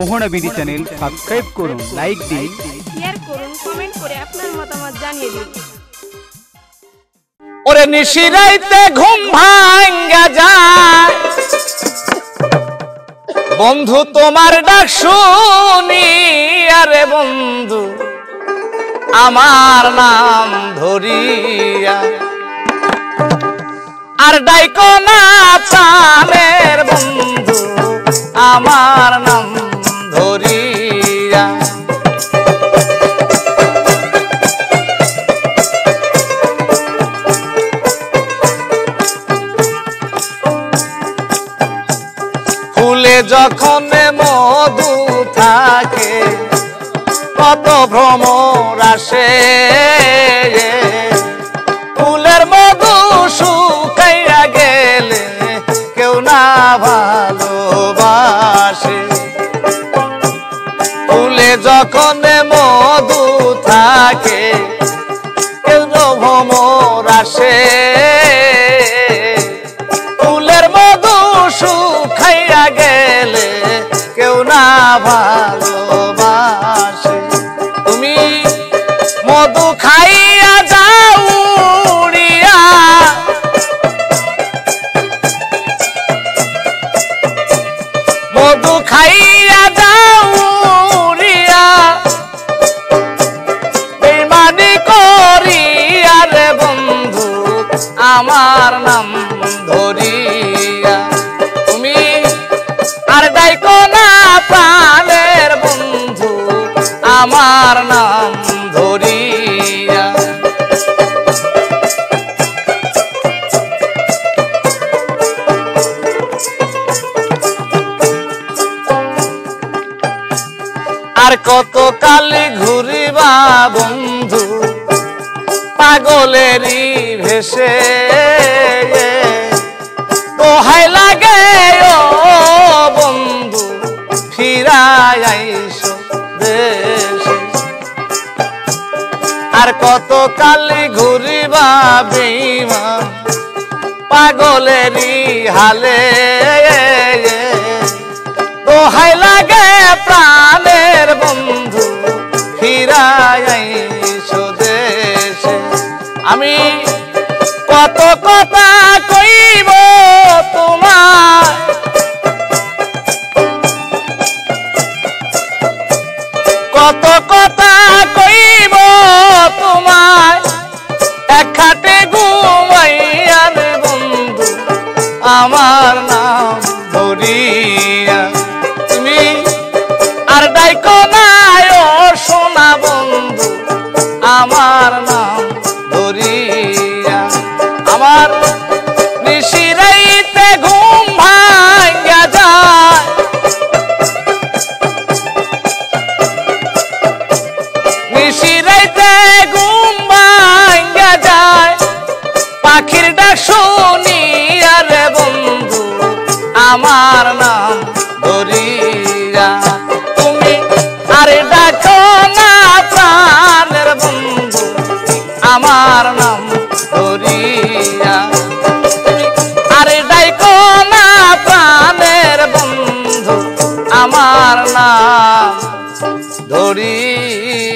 মোহনা BD channel subscribe করুন like দিন। Share করুন কমেন্ট করে আপনার মতামত জানিয়ে দিন। ওরে নিশিরাইতে ঘুম ভাঙ্গা যায়। বন্ধু তোমার ডাক শুনি আরে বন্ধু আমার নাম ধরিয়া। আর ডাইকো না প্রাণের যখন মধু থাকে কত ভ্রমর আসে। ফুলের মধু শুকাইয়া গেলে কেউ না ভালোবাসে। ফুলে যখন মধু থাকে, কেউ ভ্রমর আসে। তুমি মধু খাইয়া যাও মধু খাইয়া করিয়া বন্ধু আমার নাম আমার নাম ধরিয়া। আর কত কালে ঘুরিবা বন্ধু, পাগলেরই ভেসে। দোহাই লাগে ও বন্ধু ফিরাই আর কত কালি ঘুরিবা বেইমা পাগলেরই হালে। দোহাই লাগে প্রাণের বন্ধু, ফিরাই দেশে। আমি কত কথা কইব তোমার কত কথা কইব আমার নাম ধরিয়া। তুমি আর ডাইকো নাই ও সোনা বন্ধু, আমার নাম ধরিয়া। আমার নিশিরাইতে যায়। পাখির ডাক আমার নাম ধরিয়া তুমি আরে ডাকো না প্রাণের বন্ধু, আমার নাম ধরিয়া আরে ডাইকো না প্রাণের বন্ধু, আমার নাম ধরিয়া